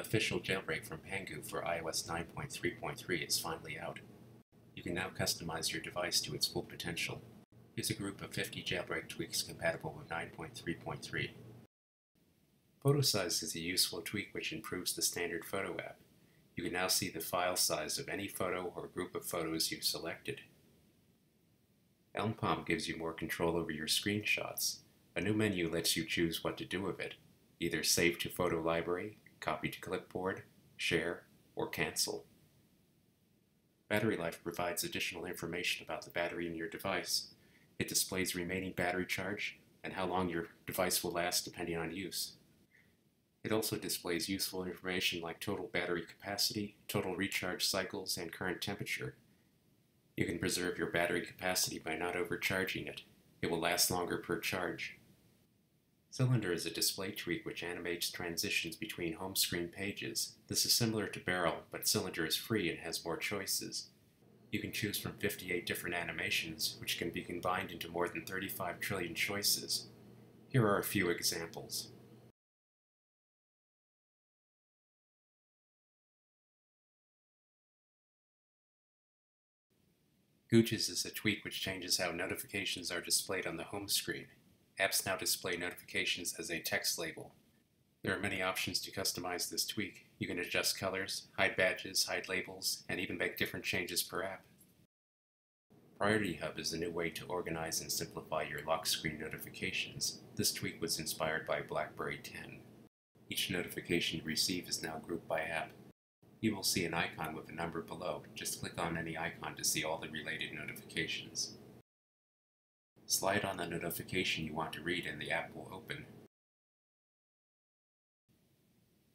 Official jailbreak from Pangu for iOS 9.3.3 is finally out. You can now customize your device to its full potential. Here's a group of 50 jailbreak tweaks compatible with 9.3.3. Photo size is a useful tweak which improves the standard photo app. You can now see the file size of any photo or group of photos you've selected. Almpoum gives you more control over your screenshots. A new menu lets you choose what to do with it, either save to photo library, copy to clipboard, share, or cancel. Battery life provides additional information about the battery in your device. It displays remaining battery charge and how long your device will last depending on use. It also displays useful information like total battery capacity, total recharge cycles, and current temperature. You can preserve your battery capacity by not overcharging it. It will last longer per charge. Cylinder is a display tweak which animates transitions between home screen pages. This is similar to Barrel, but Cylinder is free and has more choices. You can choose from 58 different animations, which can be combined into more than 35 trillion choices. Here are a few examples. Goodges is a tweak which changes how notifications are displayed on the home screen. Apps now display notifications as a text label. There are many options to customize this tweak. You can adjust colors, hide badges, hide labels, and even make different changes per app. Priority Hub is a new way to organize and simplify your lock screen notifications. This tweak was inspired by BlackBerry 10. Each notification you receive is now grouped by app. You will see an icon with a number below. Just click on any icon to see all the related notifications. Slide on the notification you want to read and the app will open.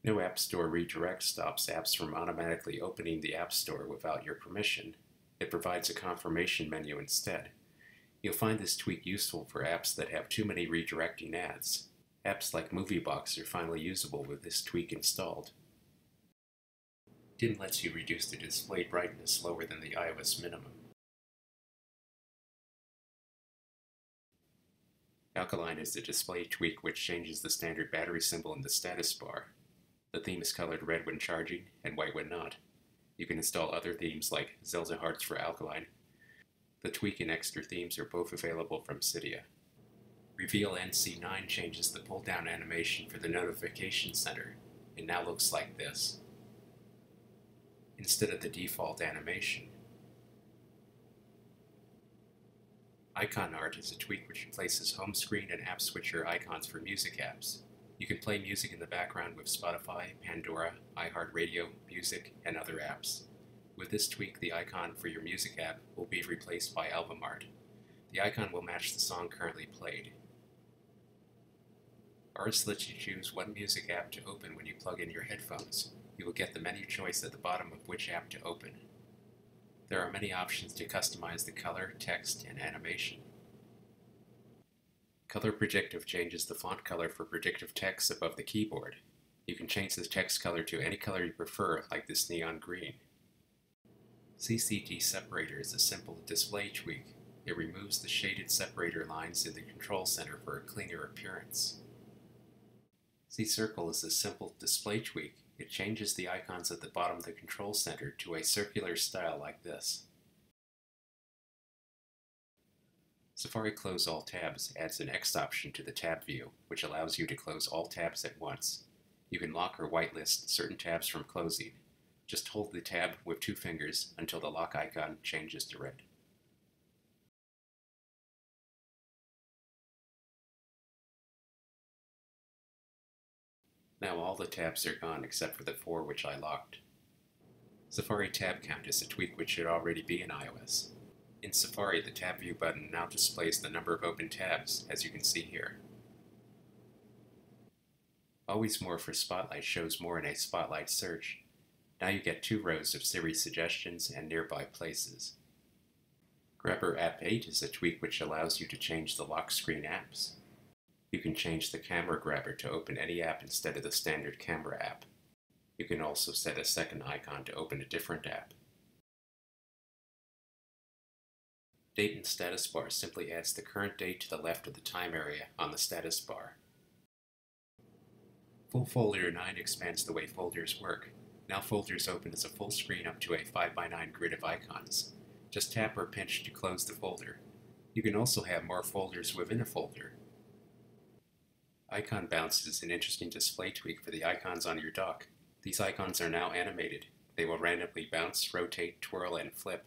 No App Store Redirect stops apps from automatically opening the App Store without your permission. It provides a confirmation menu instead. You'll find this tweak useful for apps that have too many redirecting ads. Apps like MovieBox are finally usable with this tweak installed. Dim lets you reduce the display brightness lower than the iOS minimum. Alkaline is the display tweak which changes the standard battery symbol in the status bar. The theme is colored red when charging and white when not. You can install other themes like Zelda Hearts for Alkaline. The tweak and extra themes are both available from Cydia. Reveal NC9 changes the pull-down animation for the notification center. It now looks like this instead of the default animation. Icon Art is a tweak which replaces home screen and app switcher icons for music apps. You can play music in the background with Spotify, Pandora, iHeartRadio, Music, and other apps. With this tweak, the icon for your music app will be replaced by album art. The icon will match the song currently played. Auris lets you choose what music app to open when you plug in your headphones you will get the menu choice at the bottom of which app to open. There are many options to customize the color, text, and animation. Color Predictive changes the font color for predictive text above the keyboard. You can change the text color to any color you prefer, like this neon green. CCD Separator is a simple display tweak. It removes the shaded separator lines in the control center for a cleaner appearance. C-Circle is a simple display tweak. It changes the icons at the bottom of the control center to a circular style like this. Safari Close All Tabs adds an X option to the tab view, which allows you to close all tabs at once. You can lock or whitelist certain tabs from closing. Just hold the tab with two fingers until the lock icon changes to red. Now all the tabs are gone except for the four which I locked. Safari Tab Count is a tweak which should already be in iOS. In Safari, the Tab View button now displays the number of open tabs, as you can see here. Always More for Spotlight shows more in a Spotlight search. Now you get two rows of Siri suggestions and nearby places. Grabber App 8 is a tweak which allows you to change the lock screen apps. You can change the camera grabber to open any app instead of the standard camera app. You can also set a second icon to open a different app. Date and status bar simply adds the current date to the left of the time area on the status bar. Full Folder 9 expands the way folders work. Now folders open as a full screen up to a 5x9 grid of icons. Just tap or pinch to close the folder. You can also have more folders within a folder. Icon Bounce is an interesting display tweak for the icons on your dock. These icons are now animated. They will randomly bounce, rotate, twirl, and flip.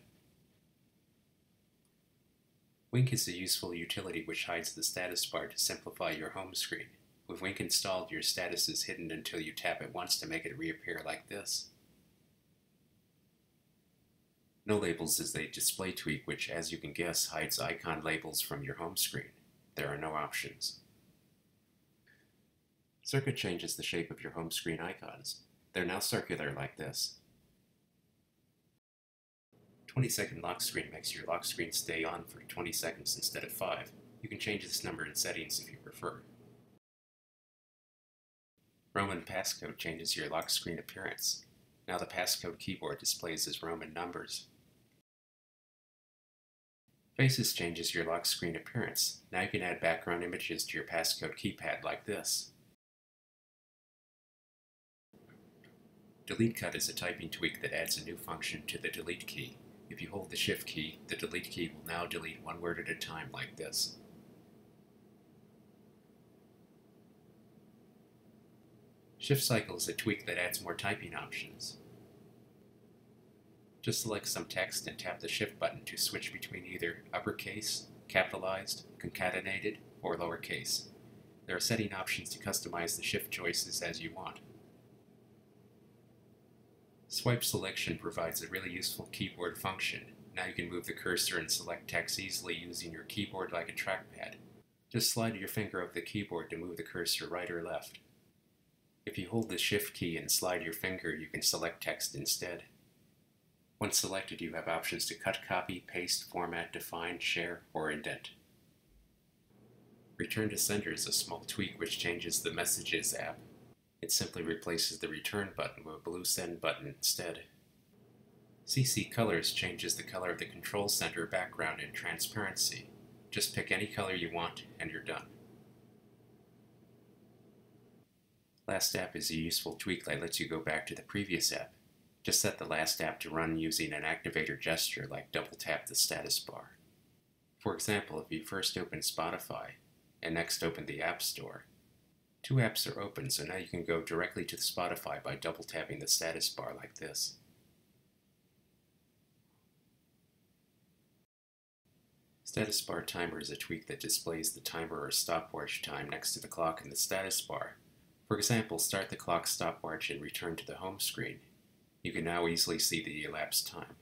Wink is a useful utility which hides the status bar to simplify your home screen. With Wink installed, your status is hidden until you tap it once to make it reappear like this. No Labels is a display tweak which, as you can guess, hides icon labels from your home screen. There are no options. Circa changes the shape of your home screen icons. They're now circular like this. 20 second lock screen makes your lock screen stay on for 20 seconds instead of 5. You can change this number in settings if you prefer. Roman passcode changes your lock screen appearance. Now the passcode keyboard displays as Roman numbers. Faces changes your lock screen appearance. Now you can add background images to your passcode keypad like this. Delete Cut is a typing tweak that adds a new function to the delete key. If you hold the Shift key, the delete key will now delete one word at a time like this. Shift Cycle is a tweak that adds more typing options. Just select some text and tap the Shift button to switch between either uppercase, capitalized, concatenated, or lowercase. There are setting options to customize the shift choices as you want. Swipe selection provides a really useful keyboard function. Now you can move the cursor and select text easily using your keyboard like a trackpad. Just slide your finger over the keyboard to move the cursor right or left. If you hold the Shift key and slide your finger, you can select text instead. Once selected, you have options to cut, copy, paste, format, define, share, or indent. Return to Sender is a small tweak which changes the Messages app. It simply replaces the return button with a blue send button instead. CC Colors changes the color of the control center background in transparency. Just pick any color you want and you're done. Last app is a useful tweak that lets you go back to the previous app. Just set the last app to run using an activator gesture like double tap the status bar. For example, if you first open Spotify and next open the App Store, Two apps are open, so now you can go directly to Spotify by double tapping the status bar like this. Status bar timer is a tweak that displays the timer or stopwatch time next to the clock in the status bar. For example, start the clock stopwatch and return to the home screen. You can now easily see the elapsed time.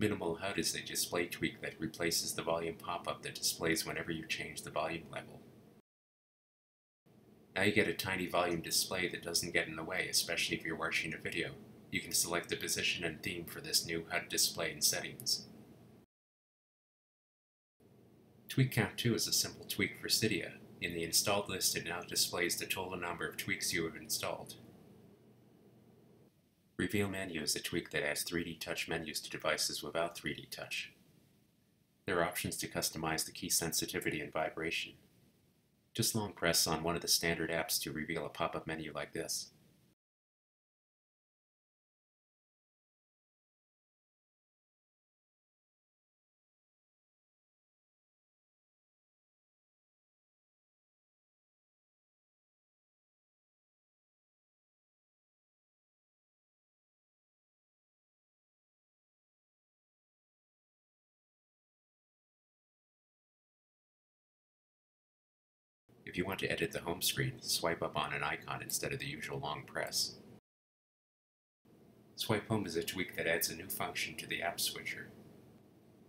Minimal HUD is a display tweak that replaces the volume pop-up that displays whenever you change the volume level. Now you get a tiny volume display that doesn't get in the way, especially if you're watching a video. You can select the position and theme for this new HUD display in settings. Tweak Count 2 is a simple tweak for Cydia. In the installed list, it now displays the total number of tweaks you have installed. Reveal Menu is a tweak that adds 3D touch menus to devices without 3D touch. There are options to customize the key sensitivity and vibration. Just long press on one of the standard apps to reveal a pop-up menu like this. If you want to edit the home screen, swipe up on an icon instead of the usual long press. Swipe Home is a tweak that adds a new function to the app switcher.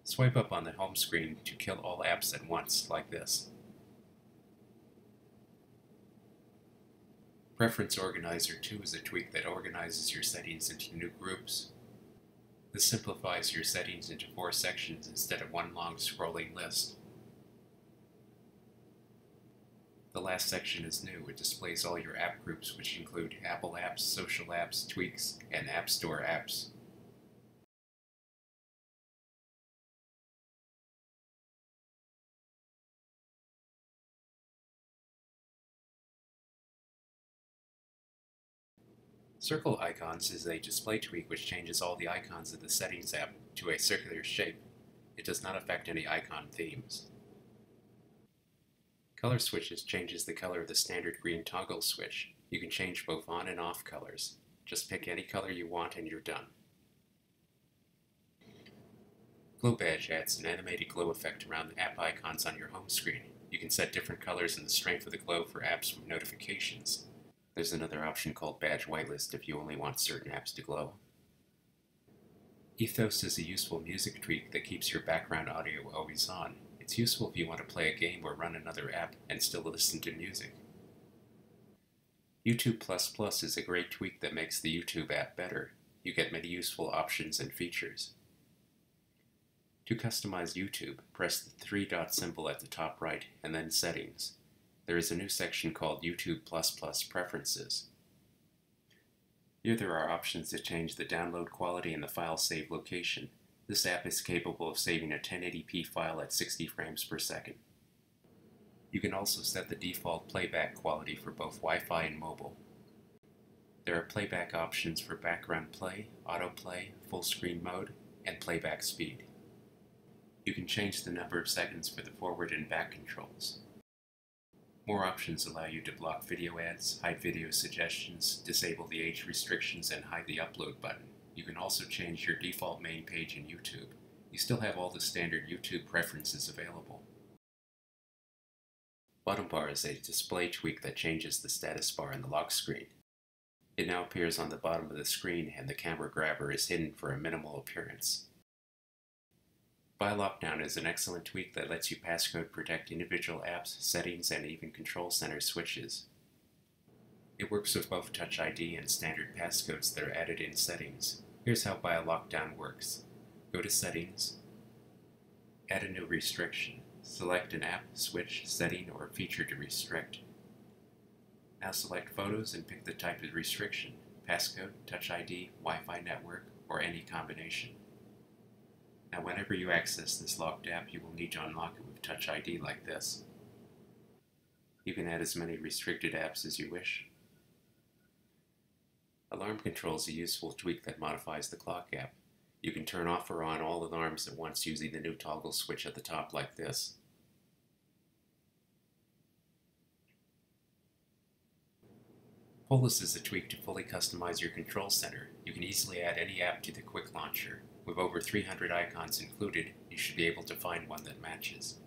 Swipe up on the home screen to kill all apps at once, like this. Preference Organizer 2 is a tweak that organizes your settings into new groups. This simplifies your settings into four sections instead of one long scrolling list. The last section is new. It displays all your app groups, which include Apple apps, social apps, tweaks, and App Store apps. Circle icons is a display tweak which changes all the icons of the Settings app to a circular shape. It does not affect any icon themes. Color Switches changes the color of the standard green toggle switch. You can change both on and off colors. Just pick any color you want and you're done. Glow Badge adds an animated glow effect around the app icons on your home screen. You can set different colors and the strength of the glow for apps with notifications. There's another option called Badge Whitelist if you only want certain apps to glow. Ethos is a useful music tweak that keeps your background audio always on. It's useful if you want to play a game or run another app and still listen to music. YouTube Plus Plus is a great tweak that makes the YouTube app better. You get many useful options and features. To customize YouTube, press the three dot symbol at the top right and then Settings there is a new section called YouTube++ Plus Preferences. Here there are options to change the download quality and the file save location. This app is capable of saving a 1080p file at 60 frames per second. You can also set the default playback quality for both Wi-Fi and mobile. There are playback options for background play, autoplay, full screen mode, and playback speed. You can change the number of seconds for the forward and back controls. More options allow you to block video ads, hide video suggestions, disable the age restrictions, and hide the upload button. You can also change your default main page in YouTube. You still have all the standard YouTube preferences available. Bottom bar is a display tweak that changes the status bar in the lock screen. It now appears on the bottom of the screen and the camera grabber is hidden for a minimal appearance. BioLockdown is an excellent tweak that lets you passcode protect individual apps, settings, and even control center switches. It works with both Touch ID and standard passcodes that are added in settings. Here's how BioLockdown works. Go to Settings, add a new restriction. Select an app, switch, setting, or feature to restrict. Now select Photos and pick the type of restriction, passcode, Touch ID, Wi-Fi network, or any combination. Now whenever you access this locked app, you will need to unlock it with Touch ID like this. You can add as many restricted apps as you wish. Alarm Control is a useful tweak that modifies the clock app. You can turn off or on all alarms at once using the new toggle switch at the top like this. Polus is a tweak to fully customize your control center. You can easily add any app to the quick launcher. With over 300 icons included, you should be able to find one that matches.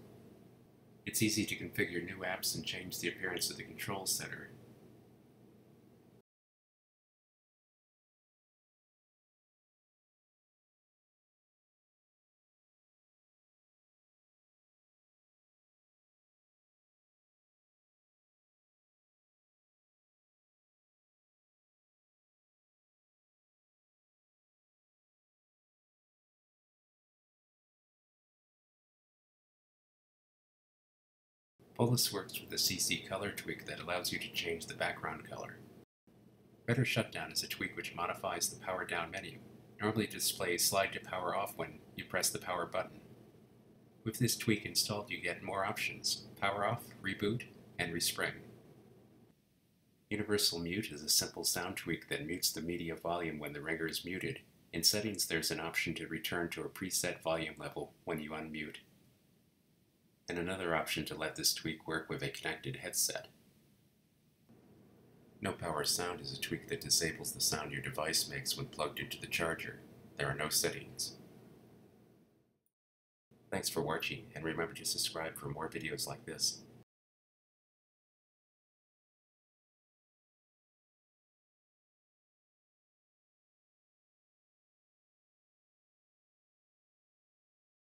It's easy to configure new apps and change the appearance of the control center. Polus works with a CC color tweak that allows you to change the background color. Better Shutdown is a tweak which modifies the power down menu. Normally displays slide to power off when you press the power button. With this tweak installed, you get more options, power off, reboot, and respring. Universal Mute is a simple sound tweak that mutes the media volume when the ringer is muted. In settings, there's an option to return to a preset volume level when you unmute and another option to let this tweak work with a connected headset. No Power Sound is a tweak that disables the sound your device makes when plugged into the charger. There are no settings. Thanks for watching, and remember to subscribe for more videos like this.